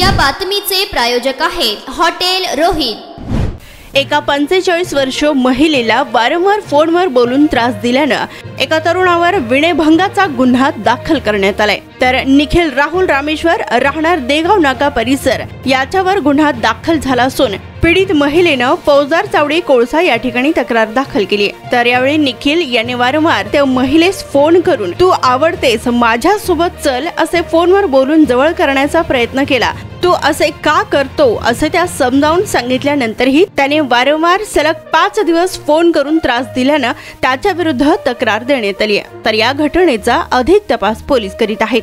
या बातमीचे प्रायोजक आहेत हॉटेल रोहित. एका पंचेचाळीस वर्ष महिलेला वारंवार फोनवर बोलून त्रास दिल्यानं एका तरुणावर विणेभंगाचा गुन्हा दाखल करण्यात आलाय. तर निखिल राहुल रामेश्वर राहणार देगाव नाका परिसर याच्यावर गुन्हा दाखल झाला असून पीडित महिलेनं फौजदार चावडी कोळसा या ठिकाणी तक्रार दाखल केली तर यावेळी निखिल यांनी वारंवार त्या महिलेस फोन करून तू आवडतेस माझ्यासोबत चल असे फोनवर बोलून जवळ करण्याचा प्रयत्न केला. तू असे का करतो असे त्या समजावून सांगितल्यानंतरही त्याने वारंवार सलग पाच दिवस फोन करून त्रास दिल्यानं त्याच्या विरुद्ध तक्रार देण्यात आली आहे. तर या घटनेचा अधिक तपास पोलीस करीत आहेत.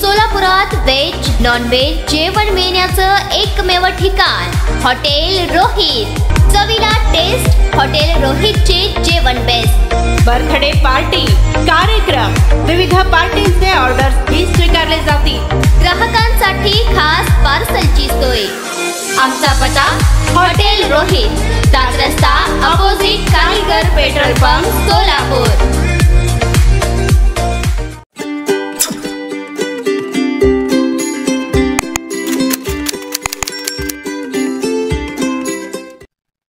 सोलापुरात व्हेज नॉन व्हेज जेवण मिळण्याचं एकमेव ठिकाण हॉटेल रोहित. चवीला टेस्ट हॉटेल रोहितचे जेवण बेस्ट बर्थडे पार्टी कार्यक्रम विविध पार्टीचे ऑर्डर ही स्वीकारले जातील. ग्राहकांसाठी खास पार्सलची सोय. आमचा पता हॉटेल रोहित दादरस्ता